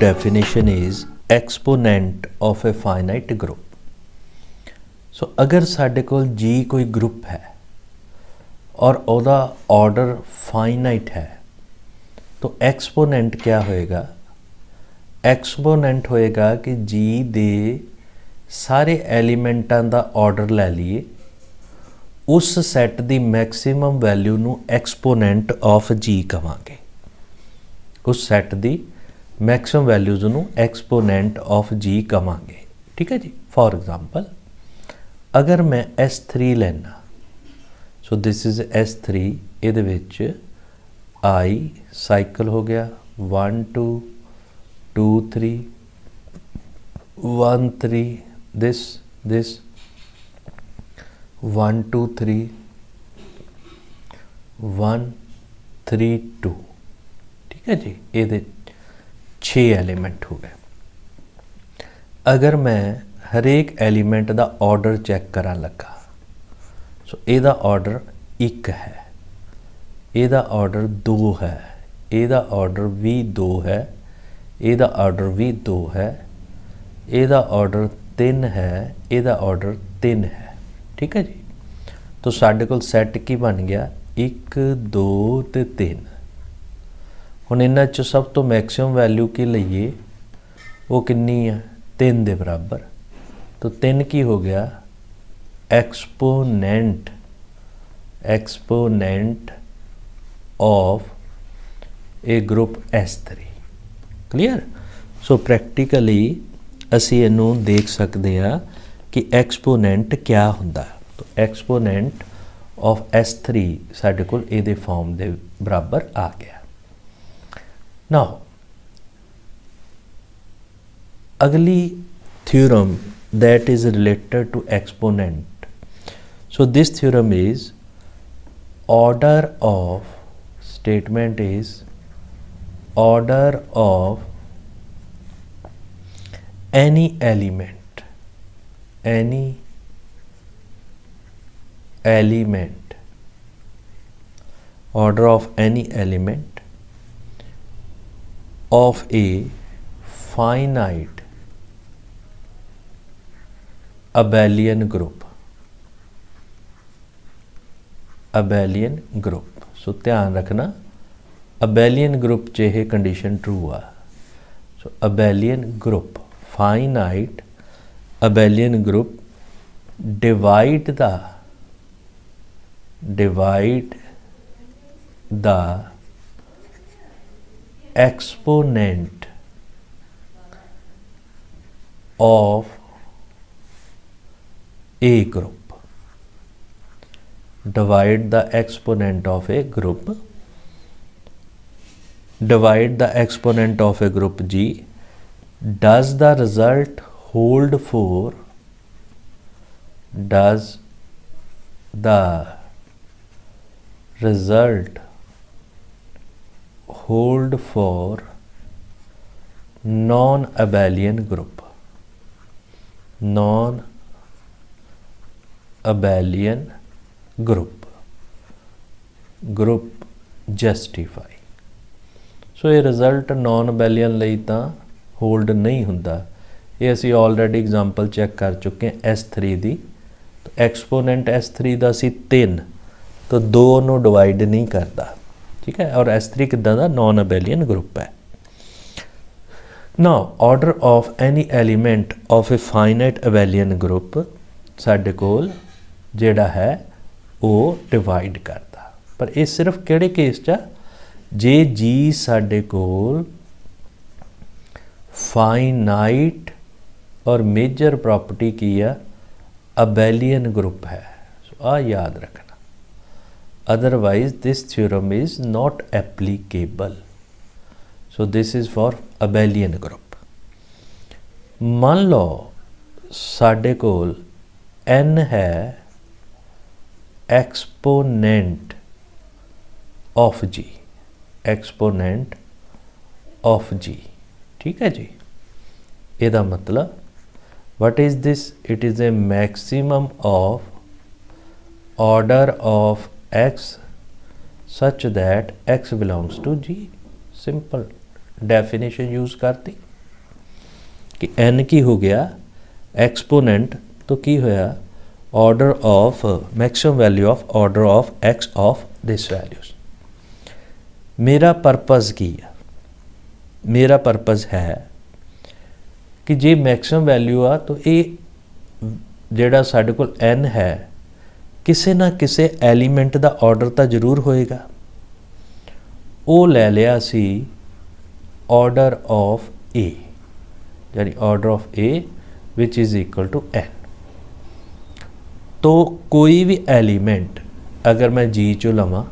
definition is exponent of a finite group. ਸੋ ਅਗਰ ਸਾਡੇ ਕੋਲ g ਕੋਈ ਗਰੁੱਪ ਹੈ ਔਰ ਉਹਦਾ ਆਰਡਰ ਫਾਈਨਾਈਟ ਹੈ ਤਾਂ ਐਕਸਪੋਨੈਂਟ ਕੀ ਹੋਏਗਾ ਐਕਸਪੋਨੈਂਟ ਹੋਏਗਾ ਕਿ g ਦੇ ਸਾਰੇ ਐਲੀਮੈਂਟਾਂ ਦਾ ਆਰਡਰ ਲੈ ਲਈਏ ਉਸ ਸੈੱਟ ਦੀ ਮੈਕਸਿਮਮ ਵੈਲਿਊ ਨੂੰ ਐਕਸਪੋਨੈਂਟ ਆਫ g ਕਵਾਂਗੇ ਉਸ ਸੈੱਟ ਦੀ ਮੈਕਸਿਮਮ ਵੈਲਿਊਜ਼ ਨੂੰ ਐਕਸਪੋਨੈਂਟ ਆਫ g ਕਵਾਂਗੇ ਠੀਕ ਹੈ ਜੀ ਫੋਰ ਐਗਜ਼ਾਮਪਲ ਅਗਰ ਮੈਂ s3 ਲੈਣਾ ਸੋ ਥਿਸ ਇਜ਼ s3 ਇਹਦੇ ਵਿੱਚ i ਸਾਈਕਲ ਹੋ ਗਿਆ 1 2 2 3 1 3 this this 1 2 3 1 3 2 ਠੀਕ ਹੈ ਜੀ ਇਹਦੇ 6 ਐਲੀਮੈਂਟ ਹੋ ਗਏ ਅਗਰ ਮੈਂ ਹਰੇਕ ਐਲੀਮੈਂਟ ਦਾ ਆਰਡਰ ਚੈੱਕ ਕਰਨ ਲੱਗਾ ਸੋ ਇਹਦਾ ਆਰਡਰ 1 ਹੈ ਇਹਦਾ ਆਰਡਰ 2 ਹੈ ਇਹਦਾ ਆਰਡਰ ਵੀ 2 ਹੈ ਇਹਦਾ ਆਰਡਰ ਵੀ 2 ਹੈ ਇਹਦਾ ਆਰਡਰ 3 ਹੈ ਇਹਦਾ ਆਰਡਰ 3 ਹੈ ਠੀਕ ਹੈ ਜੀ ਤਾਂ ਸਾਡੇ ਕੋਲ ਸੈੱਟ ਕੀ ਬਣ ਗਿਆ 1 2 ਤੇ 3 ਹੁਣ ਇਹਨਾਂ ਚੋਂ ਸਭ ਤੋਂ ਮੈਕਸਿਮਮ ਵੈਲਿਊ ਕੀ ਲਈਏ ਉਹ ਕਿੰਨੀ ਹੈ 3 ਦੇ ਬਰਾਬਰ ਤਾਂ 3 ਕੀ ਹੋ ਗਿਆ exponent exponent of a group S3 clear so practically ਅਸੀਂ ਇਹਨੂੰ ਦੇਖ ਸਕਦੇ ਆ ਕਿ ਐਕਸਪੋਨੈਂਟ ਕਿਆ ਹੁੰਦਾ ਤਾਂ ਐਕਸਪੋਨੈਂਟ of S3 ਸਾਡੇ ਕੋਲ ਇਹਦੇ ਫਾਰਮ ਦੇ ਬਰਾਬਰ ਆ ਗਿਆ Now, ugly theorem that is related to exponent. So this theorem is order of statement is order of any element any element order of any element of a finite abelian group abelian group so so, ध्यान रखना abelian group जे है condition true uh so abelian group finite abelian group divide the divide the exponent of a group. Divide the exponent of a group. Divide the exponent of a group G. Does the result hold for does the result hold for non-abelian group non abelian group group justify so ਇਹ result naan ਅਬੈਲੀਅਨ ਲਈ ਤਾਂ hold ਨਹੀਂ ਹੁੰਦਾ ਇਹ ਅਸੀਂ already example check ਕਰ ਚੁੱਕੇ ਹਾਂ S3 ਦੀ ਤਾਂ ਐਕਸਪੋਨੈਂਟ S3 ਦਾ ਸੀ 3 ਤਾਂ 2 ਨੂੰ ਡਿਵਾਈਡ ਨਹੀਂ ਕਰਦਾ ਠੀਕ ਹੈ ਔਰ S3 ਕਿਦਾਂ ਦਾ ਨਾਨ ਅਬੈਲੀਅਨ ਗਰੁੱਪ ਹੈ now order of any element of a finite abelian group ਸਾਡੇ ਕੋਲ ਜਿਹੜਾ ਹੈ ਉਹ ਡਿਵਾਈਡ ਕਰਦਾ ਪਰ ਇਹ ਸਿਰਫ ਕਿਹੜੇ ਕੇਸ 'ਚ ਜੇ g ਸਾਡੇ ਕੋਲ ਫਾਈਨਾਈਟ ਔਰ ਮੇਜਰ ਪ੍ਰਾਪਰਟੀ ਕੀ ਆ ਅਬੈਲੀਅਨ ਗਰੁੱਪ ਹੈ ਸੋ ਆ ਯਾਦ ਰੱਖਣਾ otherwise this theorem is not applicable so this is for abelian group ਮੰਨ ਲਓ ਸਾਡੇ ਕੋਲ n ਹੈ exponent of g exponent of g ठीक है जी ਇਹਦਾ ਮਤਲਬ what is this it is a maximum of order of x such that x belongs to g simple definition use करती ਕਿ n ਕੀ ਹੋ ਗਿਆ ਐਕਸਪੋਨੈਂਟ ਤੋਂ ਕੀ ਹੋਇਆ order of maximum value of order of x of this values ਮੇਰਾ purpose ਕੀ ਹੈ ਮੇਰਾ purpose ਹੈ ਕਿ ਜੇ ਮੈਕਸਿਮਮ ਵੈਲਿਊ ਆ ਤਾਂ ਇਹ ਜਿਹੜਾ ਸਾਡੇ ਕੋਲ n ਹੈ ਕਿਸੇ ਨਾ ਕਿਸੇ ਐਲੀਮੈਂਟ ਦਾ ਆਰਡਰ ਤਾਂ ਜ਼ਰੂਰ ਹੋਏਗਾ। ਉਹ ਲੈ ਲਿਆ ਸੀ ਆਰਡਰ ਆਫ a, ਯਾਨੀ order of a which is equal to n ਤੋਂ ਕੋਈ ਵੀ ਐਲੀਮੈਂਟ ਅਗਰ ਮੈਂ g ਚੋਂ ਲਵਾਂ,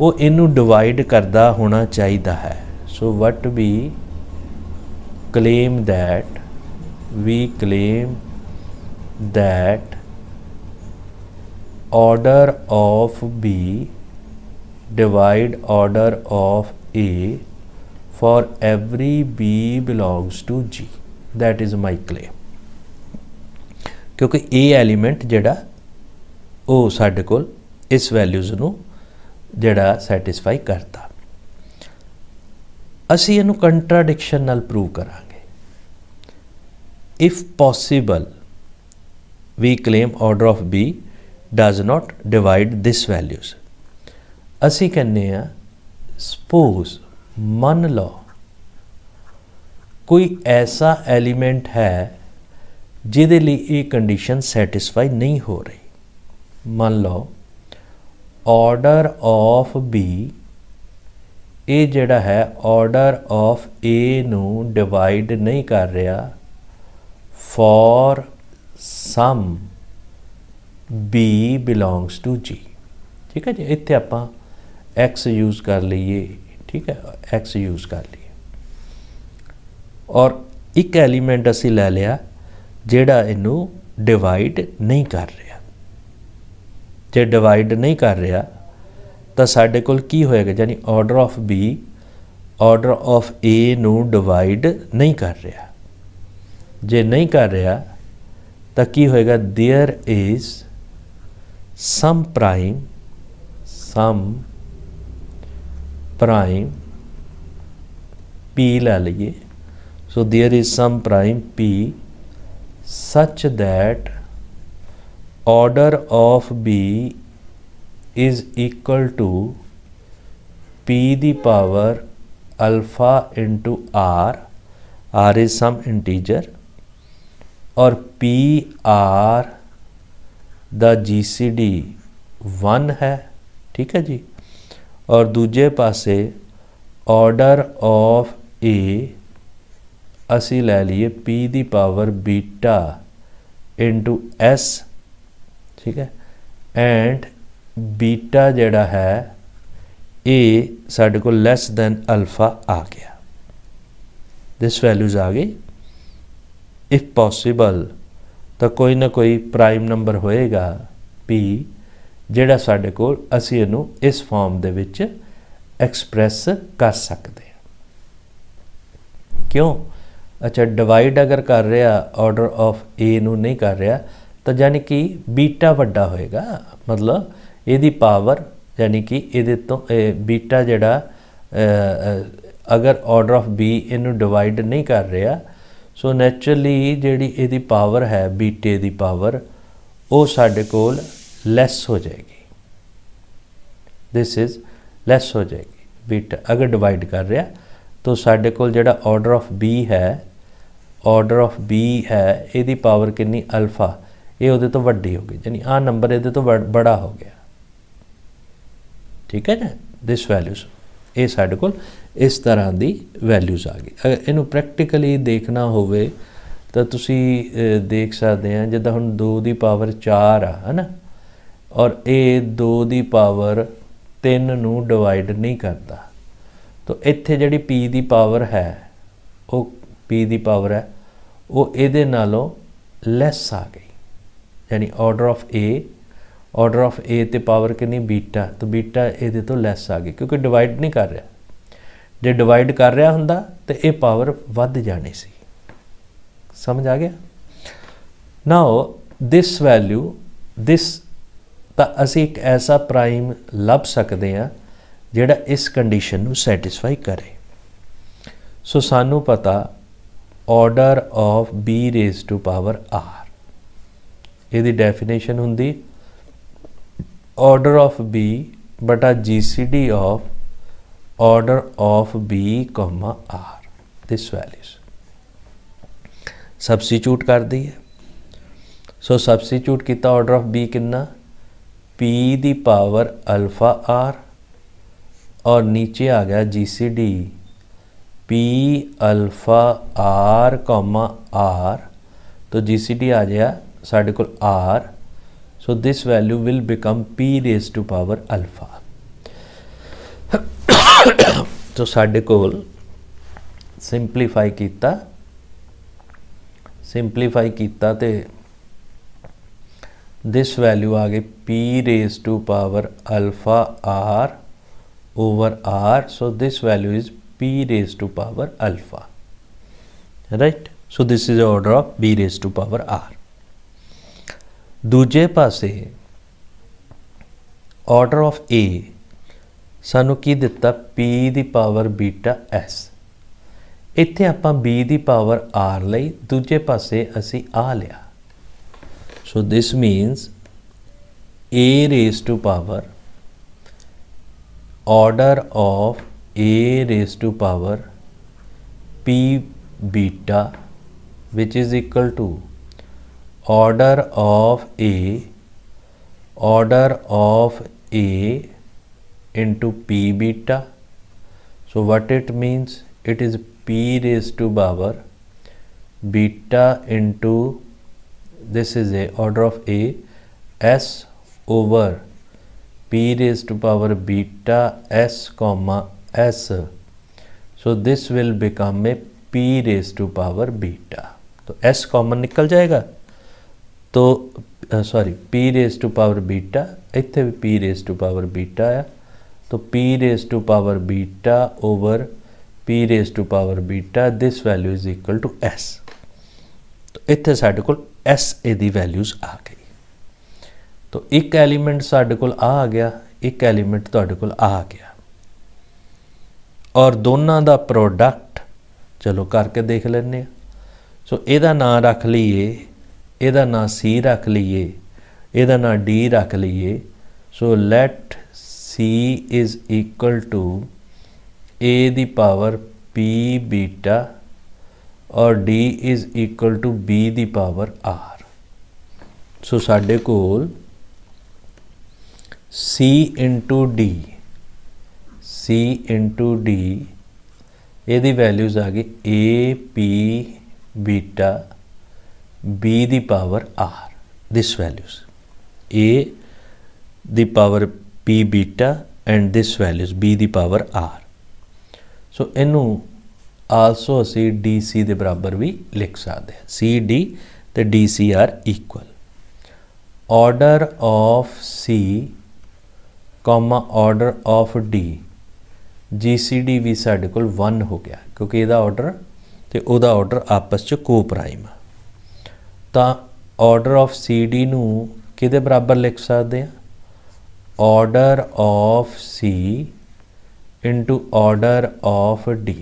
ਉਹ ਇਹਨੂੰ ਡਿਵਾਈਡ ਕਰਦਾ ਹੋਣਾ ਚਾਹੀਦਾ ਹੈ। So what we claim that, we claim that order of b divide order of a for every b belongs to g that is my claim ਕਿਉਂਕਿ a ਐਲੀਮੈਂਟ ਜਿਹੜਾ ਉਹ ਸਾਡੇ ਕੋਲ ਇਸ ਵੈਲਿਊਜ਼ ਨੂੰ ਜਿਹੜਾ ਸੈਟੀਸਫਾਈ ਕਰਦਾ ਅਸੀਂ ਇਹਨੂੰ ਕੰਟਰਾਡਿਕਸ਼ਨ ਨਾਲ ਪ੍ਰੂਵ ਕਰਾਂਗੇ if possible we claim order of b does not divide this values ਅਸੀਂ ਕਹਿੰਨੇ ਆ ਸਪੋਜ਼ ਮੰਨ ਲਓ ਕੋਈ ਐਸਾ ਐਲੀਮੈਂਟ ਹੈ ਜਿਹਦੇ ਲਈ ਇਹ ਕੰਡੀਸ਼ਨ ਸੈਟੀਸਫਾਈ ਨਹੀਂ ਹੋ ਰਹੀ ਮੰਨ ਲਓ ਆਰਡਰ ਆਫ b ਇਹ ਜਿਹੜਾ ਹੈ ਆਰਡਰ ਆਫ a ਨੂੰ ਡਿਵਾਈਡ ਨਹੀਂ ਕਰ ਰਿਹਾ for some b belongs to g ਠੀਕ ਹੈ ਜੀ ਇੱਥੇ ਆਪਾਂ x ਯੂਜ਼ ਕਰ ਲਈਏ ਠੀਕ ਹੈ x ਯੂਜ਼ ਕਰ ਲਈਏ ਔਰ ਇੱਕ ਐਲੀਮੈਂਟ ਅਸੀਂ ਲੈ ਲਿਆ ਜਿਹੜਾ ਇਹਨੂੰ ਡਿਵਾਈਡ ਨਹੀਂ ਕਰ ਰਿਹਾ ਜੇ ਡਿਵਾਈਡ ਨਹੀਂ ਕਰ ਰਿਹਾ ਤਾਂ ਸਾਡੇ ਕੋਲ ਕੀ ਹੋਏਗਾ ਯਾਨੀ order of b order of a ਨੂੰ ਡਿਵਾਈਡ ਨਹੀਂ ਕਰ ਰਿਹਾ ਜੇ ਨਹੀਂ ਕਰ ਰਿਹਾ ਤਾਂ ਕੀ ਹੋਏਗਾ there is some prime some prime p ले लिए so there is some prime p such that order of b is equal to p the power alpha into r. R is some integer. Or p r the GCD 1 ਹੈ ਠੀਕ ਹੈ ਜੀ ਔਰ ਦੂਜੇ ਪਾਸੇ order of A ਅਸੀਂ ਲੈ ਲਈਏ p ਦੀ ਪਾਵਰ ਬੀਟਾ ਇਨਟੂ s ਠੀਕ ਹੈ ਐਂਡ ਬੀਟਾ ਜਿਹੜਾ ਹੈ ਇਹ ਸਾਡੇ ਕੋਲ ਲੈਸ ਦੈਨ ਅਲਫਾ ਆ ਗਿਆ ਦਿਸ ਵੈਲਿਊਜ਼ ਆ ਗਈ ਇਫ ਪੋਸੀਬਲ ਤਾਂ ਕੋਈ ਨਾ ਕੋਈ ਪ੍ਰਾਈਮ ਨੰਬਰ ਹੋਏਗਾ p, ਜਿਹੜਾ ਸਾਡੇ ਕੋਲ ਅਸੀਂ ਇਹਨੂੰ ਇਸ ਫਾਰਮ ਦੇ ਵਿੱਚ ਐਕਸਪ੍ਰੈਸ ਕਰ ਸਕਦੇ ਹਾਂ। ਕਿਉਂ? ਅੱਛਾ ਡਿਵਾਈਡ ਅਗਰ ਕਰ ਰਿਹਾ ਆਰਡਰ ਆਫ a ਨੂੰ ਨਹੀਂ ਕਰ ਰਿਹਾ, ਤਾਂ ਯਾਨੀ ਕਿ ਬੀਟਾ ਵੱਡਾ ਹੋਏਗਾ। ਮਤਲਬ ਇਹਦੀ ਪਾਵਰ ਯਾਨੀ ਕਿ ਇਹਦੇ ਤੋਂ ਬੀਟਾ ਜਿਹੜਾ ਅਗਰ ਆਰਡਰ ਆਫ b ਇਹਨੂੰ ਡਿਵਾਈਡ ਨਹੀਂ ਕਰ ਰਿਹਾ ਸੋ ਨੇਚਰਲੀ ਜਿਹੜੀ ਇਹਦੀ ਪਾਵਰ ਹੈ, ਬੀਟੇ ਦੀ ਪਾਵਰ ਉਹ ਸਾਡੇ ਕੋਲ ਲੈਸ ਹੋ ਜਾਏਗੀ। ਦਿਸ ਇਜ਼ ਲੈਸ ਹੋ ਜਾਏਗੀ। ਬੀਟਾ ਅਗਰ ਡਿਵਾਈਡ ਕਰ ਰਿਹਾ, ਤਾਂ ਸਾਡੇ ਕੋਲ ਜਿਹੜਾ ਆਰਡਰ ਆਫ b ਹੈ ਆਰਡਰ ਆਫ b ਹੈ, ਇਹਦੀ ਪਾਵਰ ਕਿੰਨੀ? ਅਲਫਾ ਇਹ ਉਹਦੇ ਤੋਂ ਵੱਡੀ ਹੋ ਗਈ। ਯਾਨੀ ਆ ਨੰਬਰ ਇਹਦੇ ਤੋਂ ਬੜਾ ਹੋ ਗਿਆ। ਠੀਕ ਹੈ ਨਾ? ਦਿਸ ਵੈਲਿਊਜ਼ ਇਹ ਸਾਡੇ ਕੋਲ ਇਸ ਤਰ੍ਹਾਂ ਦੀ ਵੈਲਿਊਜ਼ ਆ ਗਈ। ਅਗਰ ਇਹਨੂੰ ਪ੍ਰੈਕਟੀਕਲੀ ਦੇਖਣਾ ਹੋਵੇ ਤਾਂ ਤੁਸੀਂ ਦੇਖ ਸਕਦੇ ਆ, ਜਿੱਦਾਂ ਹੁਣ 2 ਦੀ ਪਾਵਰ 4 ਆ, ਹਨਾ? ਔਰ ਇਹ 2 ਦੀ ਪਾਵਰ 3 ਨੂੰ ਡਿਵਾਈਡ ਨਹੀਂ ਕਰਦਾ। ਤਾਂ ਇੱਥੇ ਜਿਹੜੀ p ਦੀ ਪਾਵਰ ਹੈ, ਉਹ p ਦੀ ਪਾਵਰ ਹੈ, ਉਹ ਇਹਦੇ ਨਾਲੋਂ ਲੈਸ ਆ ਗਈ। ਯਾਨੀ order of a order of a ਤੇ ਪਾਵਰ ਕਿੰਨੀ? ਬੀਟਾ। ਤਾਂ ਬੀਟਾ ਇਹਦੇ ਤੋਂ ਲੈਸ ਆ ਗਈ, ਕਿਉਂਕਿ ਡਿਵਾਈਡ ਨਹੀਂ ਕਰ ਰਿਹਾ। ਜੇ ਡਿਵਾਈਡ ਕਰ ਰਿਹਾ ਹੁੰਦਾ, ਤੇ ਇਹ ਪਾਵਰ ਵੱਧ ਜਾਣੀ ਸੀ। ਸਮਝ ਆ ਗਿਆ? ਨਾਓ ਦਿਸ ਵੈਲਿਊ ਦਿਸ ਤਾਂ ਅਸੀਂ ਇੱਕ ਐਸਾ ਪ੍ਰਾਈਮ ਲੱਭ ਸਕਦੇ ਹਾਂ, ਜਿਹੜਾ ਇਸ ਕੰਡੀਸ਼ਨ ਨੂੰ ਸੈਟੀਸਫਾਈ ਕਰੇ। ਸੋ ਸਾਨੂੰ ਪਤਾ order of b raise to power r ਇਹਦੀ ਡੈਫੀਨੇਸ਼ਨ ਹੁੰਦੀ ऑर्डर ऑफ़ बी बटा G C D of order of B comma R this values substitute कर दी है. सो सब्सिट्यूट किया ऑर्डर ऑफ़ बी कि पी दी पावर अल्फ़ा आर और नीचे आ गया G C D P alpha R comma R तो जी सी डी आ गया साढ़े को R so this value will become P raise to power alpha तो साढ़े को सिंपलीफाई किया सिंपलीफाई किया तो दिस वैल्यू आ गई P raise to power alpha R over r so this value is p raised to power alpha right so this is the order of b raised to power r ਦੂਜੇ ਪਾਸੇ order of a ਸਾਨੂੰ ਕੀ ਦਿੱਤਾ p ਦੀ power beta s ਇੱਥੇ ਆਪਾਂ b ਦੀ power r ਲਈ ਦੂਜੇ ਪਾਸੇ ਅਸੀਂ ਆ ਲਿਆ so this means a raised to power order of a raised to power p beta which is equal to order of a order of a into p beta so what it means it is p raised to power beta into this is a order of a s over p raised to power beta s comma s so this will become a p raised to power beta तो s common निकल जाएगा तो sorry p raise to power beta इतने भी p raise to power beta आ तो p raise to power beta over p raise to power beta this value is equal to s तो इतने साढ़े को s ਇਹਦੀ ਵੈਲਿਊਜ਼ ਆ ਗਈ तो एक एलीमेंट साढ़े को आ गया एक एलीमेंट ਤੁਹਾਡੇ ਕੋਲ ਆ ਗਿਆ ਔਰ ਦੋਨਾਂ ਦਾ ਪ੍ਰੋਡਕਟ ਚਲੋ ਕਰਕੇ ਦੇਖ ਲੈਂਦੇ ਆ ਸੋ ਇਹਦਾ ਨਾਮ ਰੱਖ ਲਈਏ ਇਹਦਾ ਨਾਮ ਸੀ ਰੱਖ ਲਈਏ ਇਹਦਾ ਨਾਮ ਡੀ ਰੱਖ ਲਈਏ so let C is equal to a ਦੀ ਪਾਵਰ p ਬੀਟਾ ਔਰ d is equal to b ਦੀ ਪਾਵਰ r ਸੋ ਸਾਡੇ ਕੋਲ C into D C into D ਇਹਦੀ ਵੈਲਿਊਜ਼ ਆ ਗਈ A P beta B the power R, this values. A the power P beta and this values B ਦੀ power R. So ਇਹਨੂੰ also ਅਸੀਂ DC ਦੇ ਬਰਾਬਰ ਵੀ ਲਿਖ ਸਕਦੇ ਹਾਂ। CD ਤੇ DC are equal order of C comma order of D GCD ਵੀ ਸਾਡੇ ਕੋਲ 1 ਹੋ ਗਿਆ, ਕਿਉਂਕਿ ਇਹਦਾ ਆਰਡਰ ਤੇ ਉਹਦਾ ਆਰਡਰ ਆਪਸ ਚ ਕੋ ਪ੍ਰਾਈਮ ਤਾਂ ਆਰਡਰ ਆਫ CD ਨੂੰ ਕਿਹਦੇ ਬਰਾਬਰ ਲਿਖ ਸਕਦੇ ਆ order of C into order of D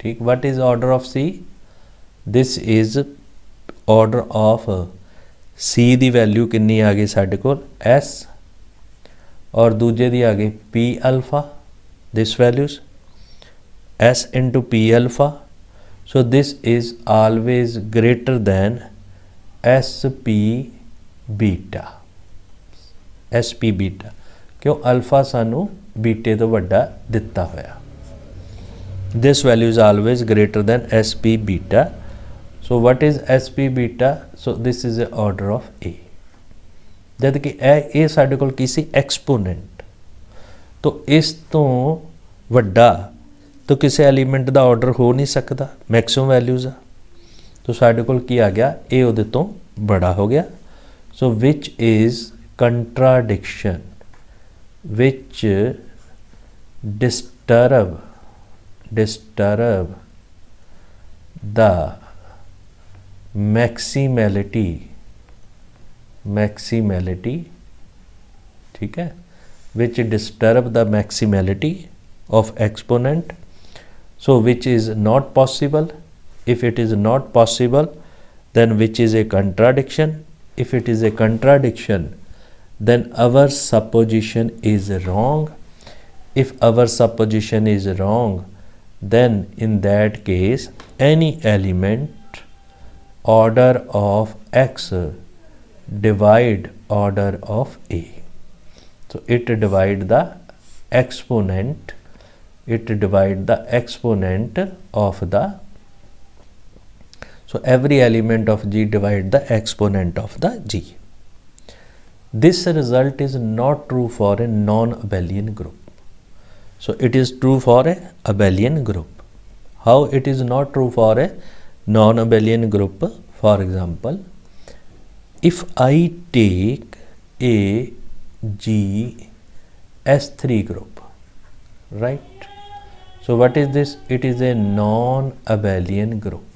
ਠੀਕ what is order of C this is order of C ਦੀ ਵੈਲਿਊ ਕਿੰਨੀ ਆ ਗਈ ਸਾਡੇ ਕੋਲ S ਔਰ ਦੂਜੇ ਦੀ ਆ ਗਈ p alpha this values s into p alpha so this is always greater than sp beta sp beta ਕਿਉਂ ਅਲਫਾ ਸਾਨੂੰ ਬੀਟੇ ਤੋਂ ਵੱਡਾ ਦਿੱਤਾ ਹੋਇਆ this value is always greater than sp beta so what is sp beta so this is the order of a ਜਦ ਕਿ ਇਹ ਇਹ ਸਾਡੇ ਕੋਲ ਕੀ ਸੀ ਐਕਸਪੋਨੈਂਟ ਤੋਂ ਇਸ ਤੋਂ ਵੱਡਾ ਤਾਂ ਕਿਸੇ ਐਲੀਮੈਂਟ ਦਾ ਆਰਡਰ ਹੋ ਨਹੀਂ ਸਕਦਾ ਮੈਕਸਿਮਮ ਵੈਲਿਊਜ਼ ਆ तो साढ़े को आ गया? ए तो बड़ा हो गया। So which is contradiction which disturb disturb the maximality maximality ठीक है? Which disturb the maximality of exponent so which is not possible if it is not possible then which is a contradiction? If it is a contradiction then our supposition is wrong. If our supposition is wrong then in that case any element order of x divide order of a. So it divide the exponent it divide the exponent of the so every element of g divide the exponent of the g. This result is not true for a non-abelian group. So it is true for a abelian group. How it is not true for a non-abelian group? For example if i take a g s3 group right? So what is this? It is a non-abelian group.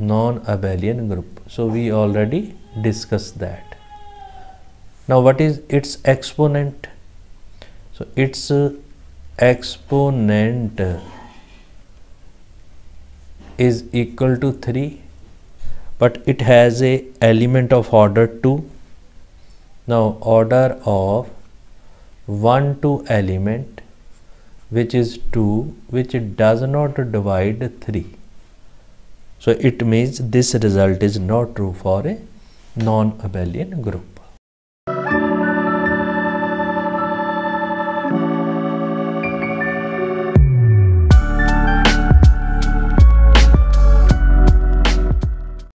Non-abelian group. So we already discussed that. Now what is its exponent? So its uh, exponent is equal to 3 but it has a element of order 2 now order of 1 2 element which is 2 which does not divide 3 so it means this result is not true for a non-abelian group